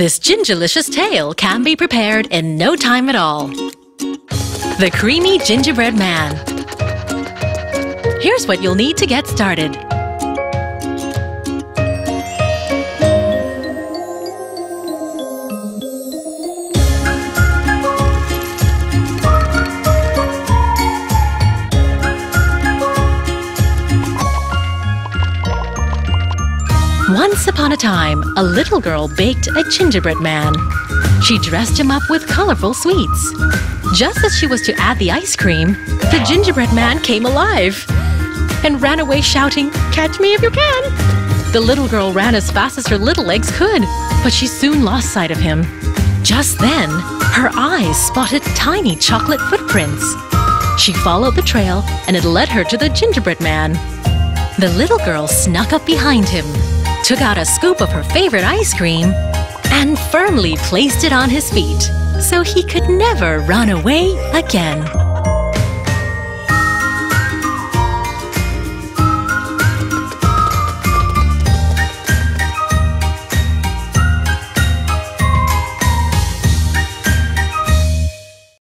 This gingerlicious tale can be prepared in no time at all. The Creamy Gingerbread Man. Here's what you'll need to get started. Once upon a time, a little girl baked a gingerbread man. She dressed him up with colorful sweets. Just as she was to add the ice cream, the gingerbread man came alive and ran away shouting, Catch me if you can! The little girl ran as fast as her little legs could, but she soon lost sight of him. Just then, her eyes spotted tiny chocolate footprints. She followed the trail and it led her to the gingerbread man. The little girl snuck up behind him took out a scoop of her favorite ice cream and firmly placed it on his feet so he could never run away again.